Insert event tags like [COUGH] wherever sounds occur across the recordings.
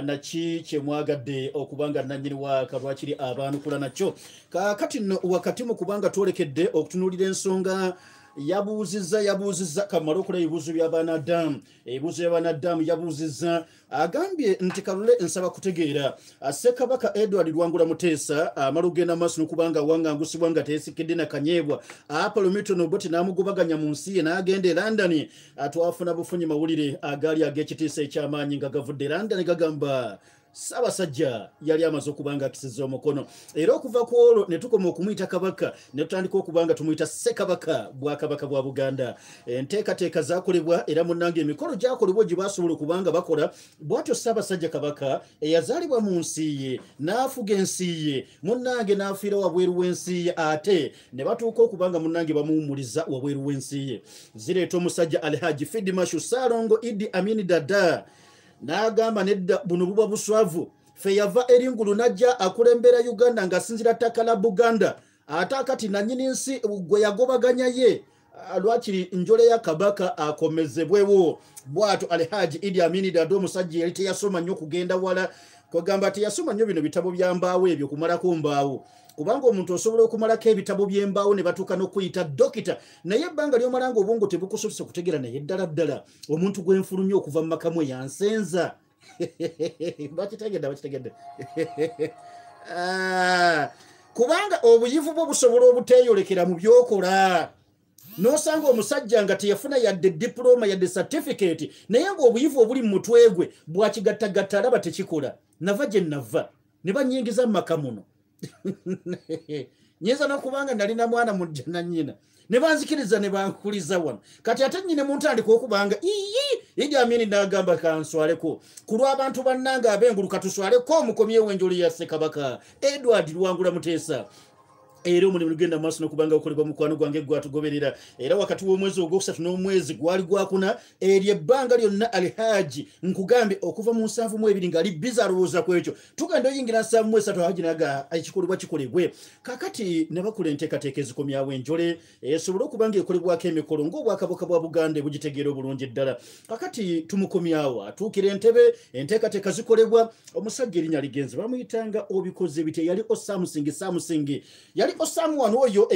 naki kyemwagadde okubanga nanyini waaka lwakiri abaanukula nakyo. Kakati nno wakati mu kubanga twolekedde okutunuulira ensonga yabuuzizza yabuuzizza kamale okola ebibuuzo byabanadamu ebibuuzo byabanadamu yabuuzizza agambye nti kalule nsaba kutegeera. Ssekabaka edward lwangula muteesa amala ogenda maaso nokubanga waŋŋangusibwa nga teyesikidde nakanyeebwa apalomito noboti n'amugobaganya mu nsi ye n'agenda e london. Twafuna bufunyi mawulire. Agaali ag'ekitiisa ekyamaanyi nga gavudde e london gagamba saabasajja yali amaze okuba nga akisiza omukono. Era okuva ku olwo ne tukoma okumuyita kabaka ne tutandika okuba nga tumuyita ssekabaka bwakabaka bwa buganda. Enteekateeka zakolebwa era munnange emikolo gyakolebwa gye basobola okuba nga bakola. Bwatyo saabasajja kabaka eyazaalibwa mu nsi ye n'afuga ensi ye munnange n'afiira wabweru w'ensi ye ate ne batuuka okuba nga munnange bamuwumuliza wabweru w'ensi ye. Zireeta omusajja alhaji fidimashu saalongo idi amini dada n'agamba nedda buno buba buswavu fe yava eringulu n'ajja akulembera uganda ng'asinzira ttaka la buganda. Ate akati nanyini nsi gwe yagobaganya ye lwakiri njole ya kabaka akomezebwewo bwato alhaji idi amini dada omusajja yali teyasoma nnyo okugenda wala kwegamba teyasoma nnyo bino bitabo bya mbaawo ebyo kumalako mbaawo kubanga omuntu osobola okumalako ebitabo byembaawo ne batuuka n'okuyita dokita naye ebbanga lyomala nga obwongo tebukusobose okutegeera naye ddala ddala. Omuntu gwenfulumye okuva mu makamu yansenza [LAUGHS] bakitegedde bakitegedde. [LAUGHS] Kubanga obuyivu bwo busobola obuteeyolekera mu byokola. Nosanga omusajja nga teyafuna yadde diploma yadde certificate naye ngaobuyivu obuli mu mutwe gwe bwakigattagatta alaba tekikola. Nava gye nava ne banyingiza mu maka muno [LAUGHS] nyinza nokubanga nalina mwana mujja nanyina ne banzikiriza ne bankuliza wano. Kati ate nyine muntandika okubanga iyi idi amini nagamba kanswaleko. Ku lw'abantu bannanga abengulu katuswaleko omukomyewo enjoli ya ssekabaka edward lwangula muteesa era omulimu gugenda maaso nokubanga gukolebwa mukwano gwange gwatugoberera. Era wakati w'omwezi ogwokusatu n'omwezi gwali gwakuna eryo ebbanga lyonna alhaji nkugambye okuva mu nsanvu mu ebiri ngaali biza alowooza ku ekyo. Tugenda oyingira nsanvu mu esatu alhaji naga ekikolebwa kikolebwe. Kakati ne bakula enteekateeka ezikomyawo enjole esobole okuba nga ekolebwako emikolo ng'obwakabaka bwa buganda bugitegeera obulungi ddala. Kakati tumukomyawo atuukira entebe enteekateeka zikolebwa. Omusajja erinnya ligenzi bamuyitanga obikoze biti eyali osamusingi samusingi yali osamu wano oyo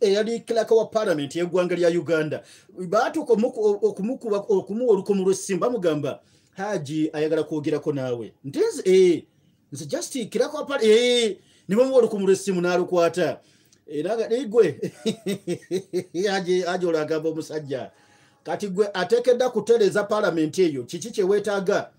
eyali kiraka wa palamenti yeggwanga lya uganda. Baatuuka okumuwa olukomu lw'essimu bamugamba haji ayagala kwogerako naawe. Nti nze eh, nze just kiraka wa palamenti ne bamuwa olukomu lw'essimu n'alukwata. Era igwe [LAUGHS] haji olagamba omusajja kati gwe ateekedda kutereeza palamenti eyo kiki kyeweetaaga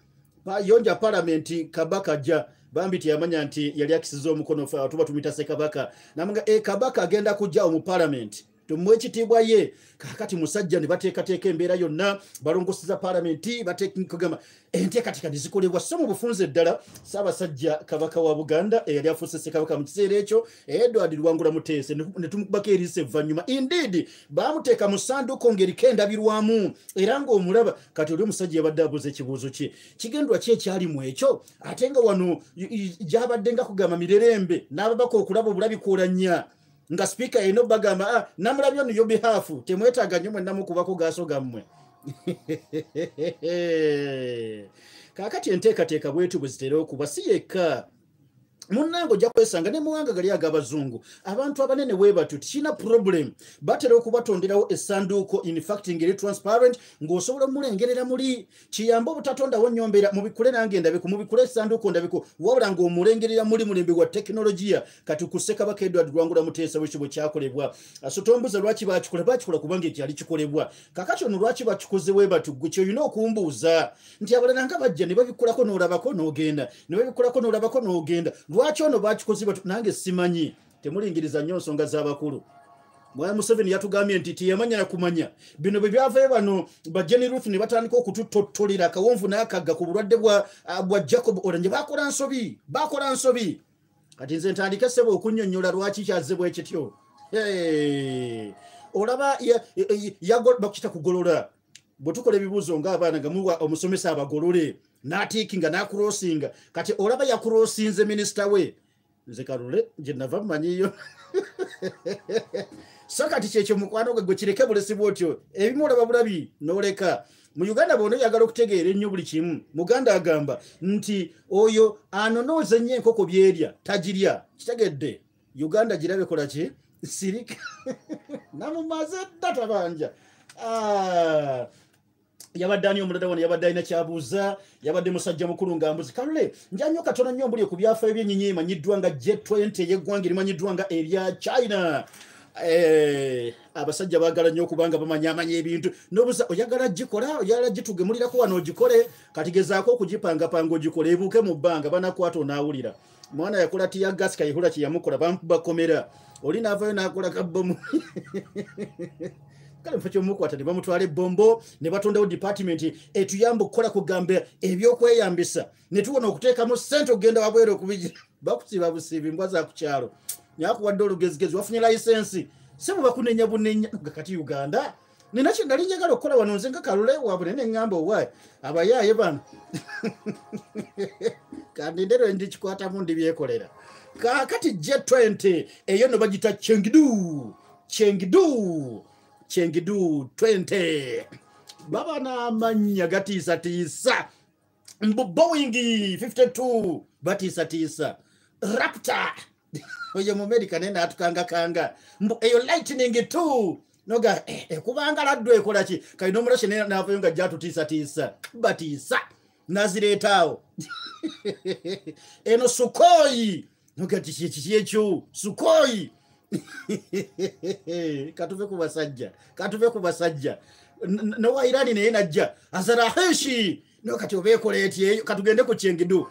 yonja palamenti kabaka jja bambi teyamanya nti yali akisiza omukono tuba tumita sekabaka namuga e kabaka agenda kujjawo mu palamenti tumuwa ekitiibwa ye kakati musajja ne bateekateeka embeera yonna balongoseza palamenti batekagamba enteekateeka nezikolebwa so mu bufunze ddala. Saabasajja kabaka wa buganda eyali afuuse sekabaka mu kiseera ekyo edward lwangula muteese ne tumukubako eriisa evvannyuma indeed bamuteeka mu sanduuko ng'eriko endabirwamu era ng'omulaba kati oli omusajja yabadde abuuza ekibuuzo kye. Kigendwa ki ekyali mu ekyo? Ate nga wano gyabadde nga kugamba mirerembe n'ababaka okulaba obulabikoola nnya nga sipiika yina bagamba ah, namulabyo niyo bihafu temwetaaga nnyo mwenna mukubako gaaso gammwe. [LAUGHS] Kaakati enteekateeka bwetu bwe zitera okuba si yekka munnange ojja kwesanga ne muwanga gali ag'abazungu abantu abanene bwe batyo tikirina problem. Batera okubatonderawo essanduuko infact ngeri transparent ng'osobola omulengerera muli. Kiyambe obutatondawo nnyombeera mubikule nange ndabiku mubikule essanduuko ndabiku wabula ng'omulengerera muli mulembe wa tekinologiya kati ku ssekabaka edward lwangula muteesa bwekyo bwe kyakolebwa. So tombuuza lwaki bakikola bakikola kubanga ekyali kikolebwa. Kakati ono lwaki bakikoze bwe batyo gwe kyoyina okumbuuza. Nti abalala nga bajja ne babikulako n'olabako n'ogenda ne babikulako n'olabako n'ogenda lwaki ono bakikoze batu nange simanyi temulingiriza nnyo nsonga z'abakulu. Mwaya museveni yatugambye nti tiyamanya nakumanya bino bwe byavayo bano bajeni ruth ne batandika okututottolera akawonvu n'akagga ku bulwadde bwa jacob orange bakola nsobi bakola nsobi. Kati nze ntandike sebe okunnyonnyola lwaki kyazebwa ekityo olaba bakita kugolola. Bwe tukola ebibuuzo ng'abaana nga omusomesa abagolole n'atiikinga n'akurosinga kati olaba yakurosinze minisita we. Nze kalule gye nava mumanyiyo [LAUGHS] so kati kyekyo mukwano gwe kireke bulesi bwotyo. Ebimu olaba bulabi n'oleka. Mu uganda bona oyagala okutegeera ennyo buli kimu. Muganda agamba nti oyo anonooza ennyo enkoko byerya tagirya. Kitegedde uganda girabe kola ki? Sirika. [LAUGHS] Namumaze dda tabanja. Ah. Yabadde ani omulala wano? Yabadde alina kyabuuza? Yabadde musajja mukulu nga mbuzi kalule njanyo katono nnyo mbuli ku byafaayo byenyinyi emanyiddwa nga j20 eyeggwanga erimanyiddwa nga erya china. Eh, abasajja baagala nnyo okubanga bamanyamanya ebintu. Nobuza oyagala gikola? Oyagala gitugemulirako wano ogikole? Katigezaako okugipangapanga ogikole ebuuke mu bbanga banakwata onaawulira. Mwana yakola tiya gasi kayihula kyeyamukola bamubakomera oli naavayo nakola kabomu [LAUGHS] kale mufo kyomukwata ne bamutwala ebombo ne batondawo departiment etuyamba okukola kugamba ebyokweyambisa. Ne tubona okuteekamu sente okugenda wabwere okubijira [LAUGHS] bakusiba busiibi mbwa za ku kyalo. Nyakuwadde olugezigezi wafunye layisensi. Si mubakunenya bunenya. Nga kati uganda nina kyendali njagala okukola wano nze nga kalule wabune neŋŋamba owaayi. Abayaaye bano. [LAUGHS] Kandindero ndikikwatamu ndibyekolera. Kakati j20 eyo no bagita chengidu chengidu chengidu 20 baba n'amannya gatiisatiisa mbu boeing 52 batiisatiisa rapta oyo mumerica naye naatukangakanga mbu eyo lightning 2 noga ekubanga eh, laddu ekolaki kalina omulashi navayo nga jatutiisatiisa batiisa nazireetaawo eno sukoyi noga tikiki ekyo sukoyi [LAUGHS] katuve ku basajja katuve ku basajja. Nowairani naye najja. Azaraheshi nokati obeekola etyeyo katugende ku kyengidu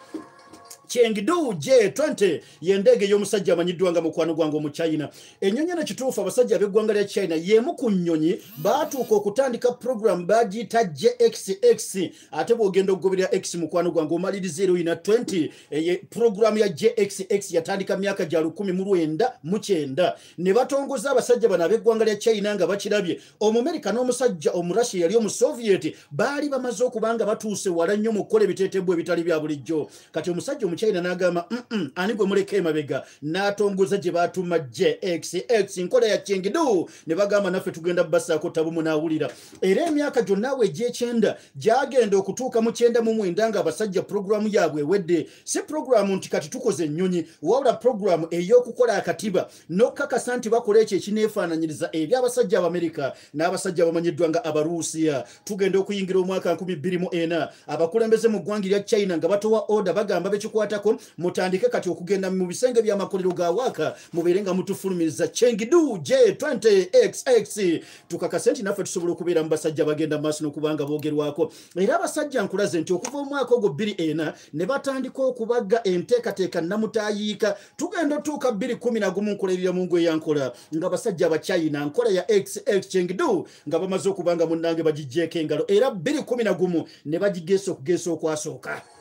kyengidu j 20 yendege ey'omusajja amanyiddwa nga mukwano gwange omuchina ennyonyi eno kituufu abasajja ab'eggwanga lya china y'emu ku nnyonyi baatuuka okutandika program bagiyita jxx ate bw'ogenda okugoberera x mukwano gwange omaliriza ero yina 20 eye program ya jxx yatandika myaka gya 19 ne batongoza abasajja bano ab'eggwanga lya china nga bakirabye. Omumerika n'omusajja omurussia yali omusoviet baali bamaze okuba nga batuuse wala nnyo mu kukola ebiteetebwa ebitali bya bulijjo. Kati omusajja omuchina n'agamba ani gwe muleka emabega? N'atongoza gye batuma jxx nkola ya kyengidu ne bagamba naffe tugenda basaako tabumu n'awulira era emyaka gyonna awo egyekyenda gyagenda okutuuka mu kyenda mu mwenda nga abasajja puroguramu yaabwe ewedde. Si puroguramu nti kati tukoze ennyonyi wabula puroguramu ey'okukola akatiba. N'okukakasa nti bakola ekyo ekineefaananyiriza ebyabasajja abamerika n'abasajja bamanyiddwa nga abaruusiya tugenda okuyingira omwaka 24 abakulembeze mu ggwanga lya china nga batowa oda bagamba bekikwata kikwatako mutandike kati okugenda mu bisenge by'amakolero ga waaka mubeere nga mutufulumiriza kyengidu j20xx tukakase nti naffe tusobola okubeera mu basajja bagenda maaso n'okubanga boogerwako. Era abasajja nkulaze nti okuva omwaka ogwo 24 ne batandika okubaga enteekateeka namutayiika. Tugenda otuuka 211 nkolerera mu ngu eyankola nga basajja abachina nkola ya xx kyengidu nga bamaze okubanga munnange bagijjeeko engalo. Era 211 ne bagigeesa okugeesa okwasooka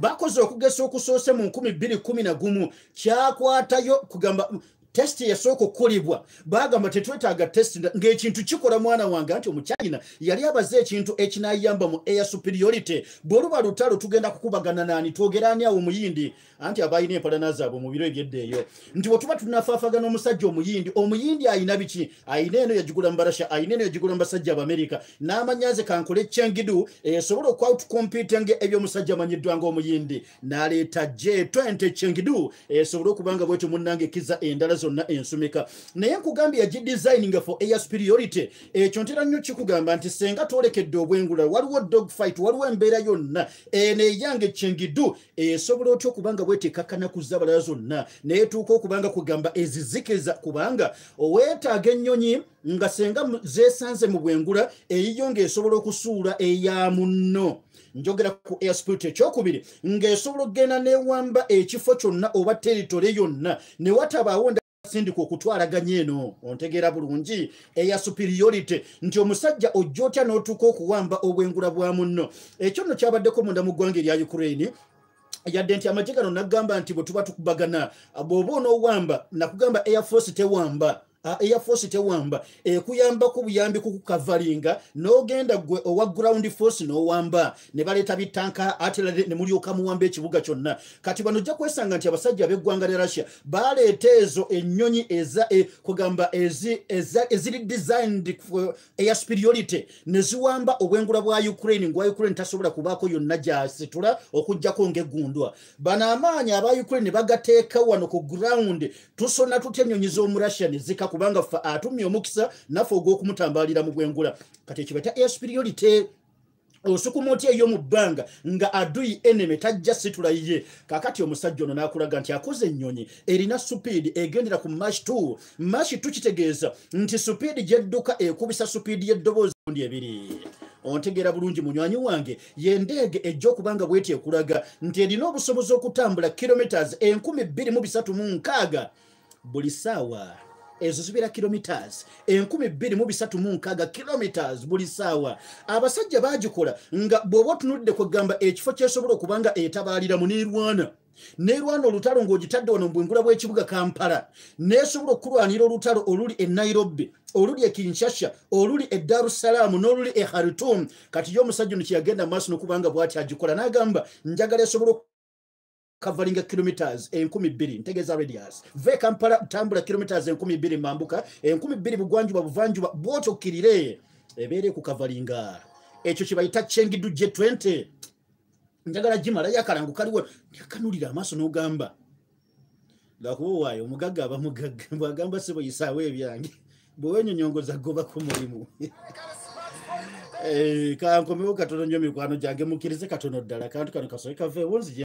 bakoze okugesa okusoose mu 211 kyakwatayo kugamba tesiti yasooka okukolebwa. Bagamba tetwetaaga tesiti ng'ekintu kikola mwana wange anti omuchina yali abaze ekintu ekinayamba mu air superiority. Bwoluba lutalo tugenda kukubagana nani twogerani awo omuyindi? Anti abalina empalana zaabwe mu biro ebyedde eyo nti bwetuba tunafaafagana omusajja omuyindi omuyindi ayina biki? Ayina eno yagigula mu barasha ayina eno yagigula mu basajja abamerika n'amanyaze kankole kyengidu esobola okwoutukompitinga ebyomusajja amanyiddwa nga omuyindi n'aleeta j 20 kyengidu esobole okubanga bwetyo munnange kiza endala zonna ensumika naye nkugambye yagidesigninga for air superiority ekyo ntera nnyo kikugamba nti senga twolekedde obwengula waliwo dog fight waliwo embeera yonna eneeyange kyengidu esobola otya okubanga bwetekakana kuzza balala zonna? Naye tuuka okubanga kugamba ezizikiriza kubanga oweetaaga ennyonyi nga senga zeesanze mu bwengula eyiyo ng'esobola okusuula eya munno. Njogera ku airspirit ekyokubiri ng'esobola okgenda newamba ekifo kyonna oba teritole yonna ne watabaawo sindika okutwalaganya eno. Ontegeera bulungi eya superiority. Nti omusajja ojja otya n'otuuka okuwamba obwengula bwa munno? Ekyo nno kyabaddeko munda mu ggwanga erya ukraine. Yadde nti amagye gano nagamba nti bwe tuba tukubagana bw'oba onoowamba nakugamba air force tewamba air force tewamba ekuyambako buyambi kukukavalinga n'ogenda gwe owa ground force n'owamba. Ne baleeta bitanka ate ne mulyoka muwamba ekibuga kyonna. Kati bano ojja kwesanga nti abasajja ab'eggwanga lya russia baleeta ezo ennyonyi eza e, kugamba eziri designed for air superiority ne ziwamba obwengula bwa ukraine. Ngwa ukraine tasobola kubaako yonna gyasitula okugjako ng'eggundwa. Bano amaanyi aba ukraine ne bagateeka wano ku ground tusona tutya ennyonyi z'omurussia ne zika kubanga ffe atumye omukisa naffe ogw'okumutambalira mu bwengula. Kati ekibata air superiority osukuma otya eyo mu bbanga nga adui eneme tajja situla ye? Kakati omusajja ono n'akulaga nti akoze ennyonyi erina supiidi egendera ku mash 2 mash 2 kitegeeza nti supiidi gyedduka ekubisa supiidi y'eddoboozi ndi ebiri. Ontegeera bulungi munywanyi wange yendeege ejja okubanga bweti ekulaga nti erina obusobozi okutambula kilometers 2336 buli saawa ezo zibeera kilometers 2336 kilometers buli saawa. Abasajja bagikola nga bw'oba otunulidde kwegamba ekifo kyesobola okuba nga etabaaliramu neerwana neerwana olutalo ng'ogitadde wano mubwengula bw'ekibuga kampala. Neesobola okulwanira olutalo oluli e nairobi oluli e kinshasha oluli e darusalaamu n'oluli e hartum kati yo omusajja ono kyeyagenda mu maaso n'okubanga bw'ati agikola n'agamba njagala esobola covering kilometers enkumi bbiri ntegeeza radius. Ve kampala tambula kilometers enkumi bbiri mambuka. Enkumi bbiri bugwanjuba buvanjuba bwotokkirire ebeere kukavalinga ekyo kyebayita kyengidu g 20 njagala gimalayo akalango kaliwo yakanulira amaaso n'ogamba. Lwakuba owaayo omugagga aba mugagga bwagamba si bweyisaawo ebyange bwewenyonyongoza goba ku mulimu. [LAUGHS] Eh, kankomewo katono nnyo mikwano gyange mukkirize katono ddala kantu kano kasobe kaveewo nzije